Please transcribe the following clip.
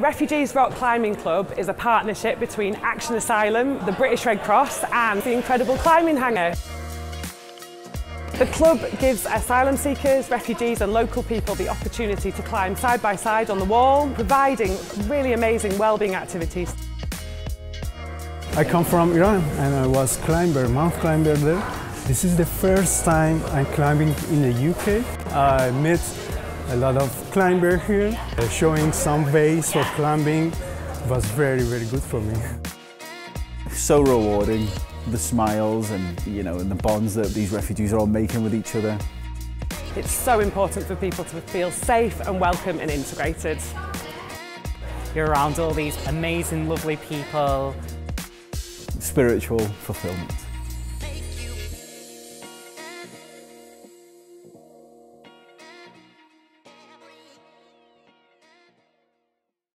Refugees Rock Climbing Club is a partnership between Action Asylum, the British Red Cross and the Incredible Climbing Hangar. The club gives asylum seekers, refugees and local people the opportunity to climb side by side on the wall, providing really amazing wellbeing activities. I come from Iran and I was climber, mount climber there. This is the first time I'm climbing in the UK. I met a lot of climber here, uh, showing some ways of climbing. Was very, very good for me. So rewarding, the smiles and, you know, and the bonds that these refugees are all making with each other. It's so important for people to feel safe and welcome and integrated. You're around all these amazing, lovely people. Spiritual fulfillment.